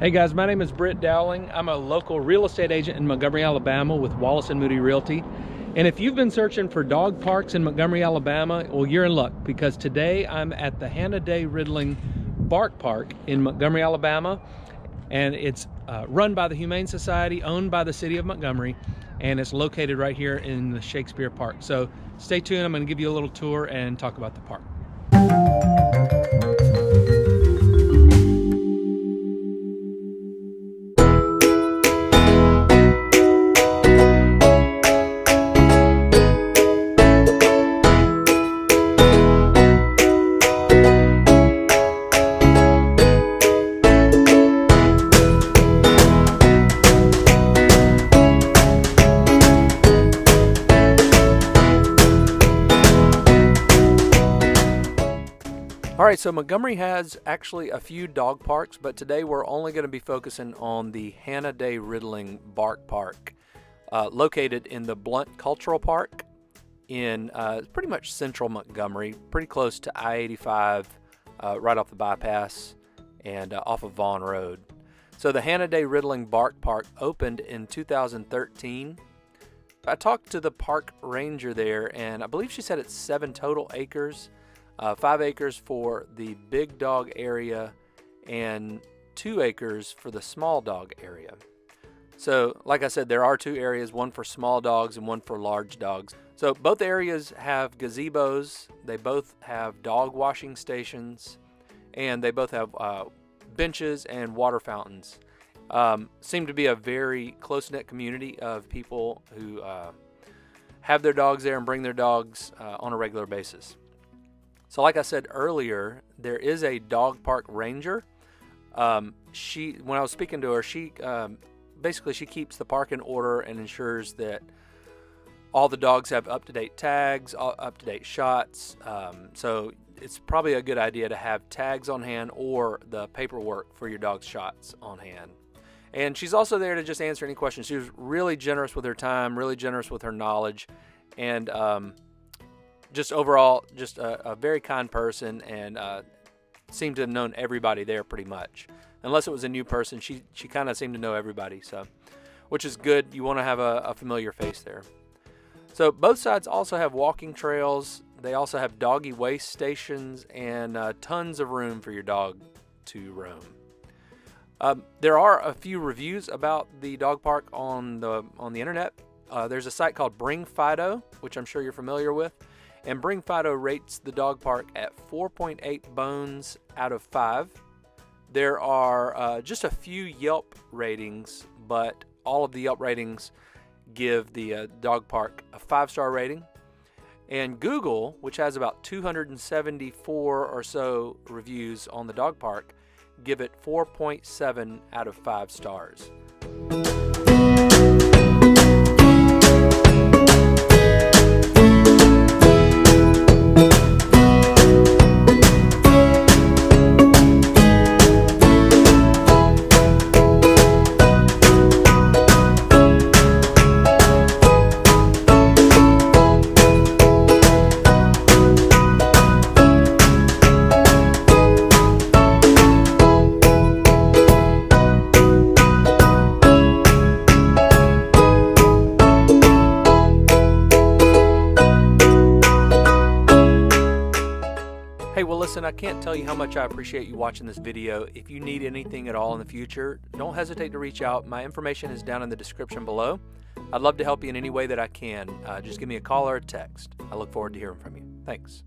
Hey guys, my name is Britt Dowling. I'm a local real estate agent in Montgomery, Alabama with Wallace and Moody Realty. And if you've been searching for dog parks in Montgomery, Alabama, well, you're in luck because today I'm at the Hannah Daye Ridling Bark Park in Montgomery, Alabama. And it's uh, run by the Humane Society, owned by the city of Montgomery, and it's located right here in the Shakespeare Park. So stay tuned, I'm going to give you a little tour and talk about the park. All right, so Montgomery has actually a few dog parks, but today we're only going to be focusing on the Hannah Daye Ridling Bark Park, uh, located in the Blount Cultural Park in uh, pretty much central Montgomery, pretty close to I 85, uh, right off the bypass and uh, off of Vaughn Road. So the Hannah Daye Ridling Bark Park opened in 2013. I talked to the park ranger there, and I believe she said it's seven total acres uh, five acres for the big dog area and two acres for the small dog area. So, like I said, there are two areas one for small dogs and one for large dogs. So, both areas have gazebos, they both have dog washing stations, and they both have uh, benches and water fountains. Um, seem to be a very close knit community of people who uh, have their dogs there and bring their dogs uh, on a regular basis. So, like I said earlier, there is a dog park ranger. Um, she, when I was speaking to her, she um, basically she keeps the park in order and ensures that all the dogs have up-to-date tags, up-to-date shots. Um, so it's probably a good idea to have tags on hand or the paperwork for your dog's shots on hand. And she's also there to just answer any questions. She was really generous with her time, really generous with her knowledge, and um, just overall, just a, a very kind person and uh, seemed to have known everybody there pretty much. Unless it was a new person, she, she kind of seemed to know everybody, so which is good. You want to have a, a familiar face there. So both sides also have walking trails. They also have doggy waste stations and uh, tons of room for your dog to roam. Um, there are a few reviews about the dog park on the on the internet. Uh, there's a site called Bring Fido, which I'm sure you're familiar with. And Bring Fido rates the dog park at 4.8 bones out of 5. There are uh, just a few Yelp ratings, but all of the Yelp ratings give the uh, dog park a 5 star rating. And Google, which has about 274 or so reviews on the dog park, give it 4.7 out of 5 stars. Hey, well, listen, I can't tell you how much I appreciate you watching this video. If you need anything at all in the future, don't hesitate to reach out. My information is down in the description below. I'd love to help you in any way that I can. Uh, just give me a call or a text. I look forward to hearing from you. Thanks.